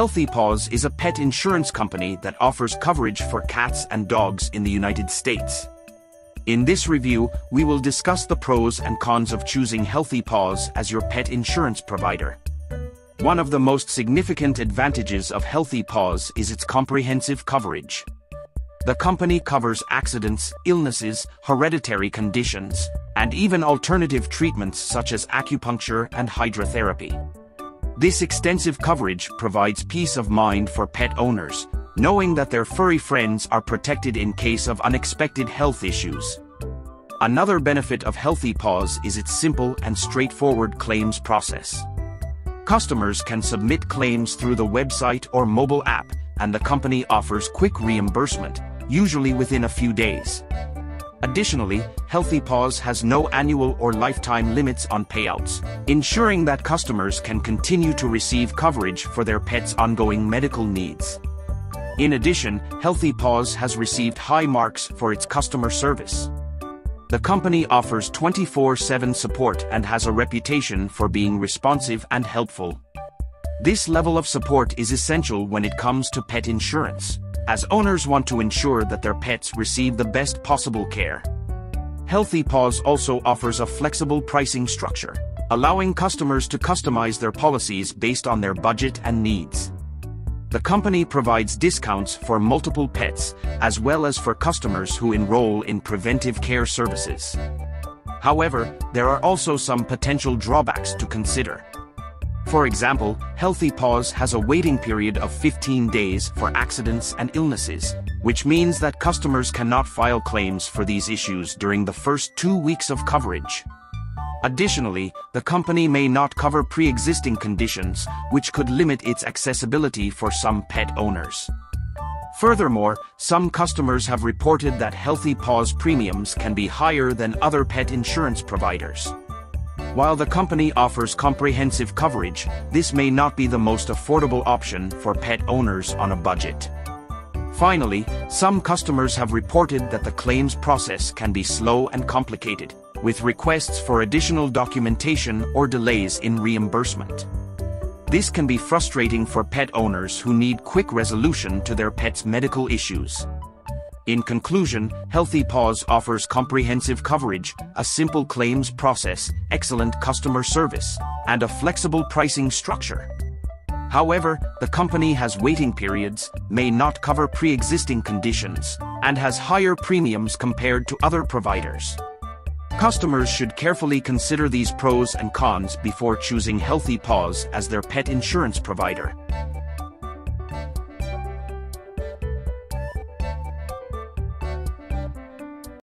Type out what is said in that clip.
Healthy Paws is a pet insurance company that offers coverage for cats and dogs in the United States. In this review, we will discuss the pros and cons of choosing Healthy Paws as your pet insurance provider. One of the most significant advantages of Healthy Paws is its comprehensive coverage. The company covers accidents, illnesses, hereditary conditions, and even alternative treatments such as acupuncture and hydrotherapy. This extensive coverage provides peace of mind for pet owners, knowing that their furry friends are protected in case of unexpected health issues. Another benefit of Healthy Paws is its simple and straightforward claims process. Customers can submit claims through the website or mobile app, and the company offers quick reimbursement, usually within a few days. Additionally, Healthy Paws has no annual or lifetime limits on payouts, ensuring that customers can continue to receive coverage for their pet's ongoing medical needs. In addition, Healthy Paws has received high marks for its customer service. The company offers 24-7 support and has a reputation for being responsive and helpful. This level of support is essential when it comes to pet insurance, as owners want to ensure that their pets receive the best possible care. Healthy Paws also offers a flexible pricing structure, allowing customers to customize their policies based on their budget and needs. The company provides discounts for multiple pets, as well as for customers who enroll in preventive care services. However, there are also some potential drawbacks to consider. For example, Healthy Paws has a waiting period of 15 days for accidents and illnesses, which means that customers cannot file claims for these issues during the first two weeks of coverage. Additionally, the company may not cover pre-existing conditions, which could limit its accessibility for some pet owners. Furthermore, some customers have reported that Healthy Paws premiums can be higher than other pet insurance providers. While the company offers comprehensive coverage, this may not be the most affordable option for pet owners on a budget. Finally, some customers have reported that the claims process can be slow and complicated, with requests for additional documentation or delays in reimbursement. This can be frustrating for pet owners who need quick resolution to their pet's medical issues. In conclusion, Healthy Paws offers comprehensive coverage, a simple claims process, excellent customer service, and a flexible pricing structure. However, the company has waiting periods, may not cover pre-existing conditions, and has higher premiums compared to other providers. Customers should carefully consider these pros and cons before choosing Healthy Paws as their pet insurance provider.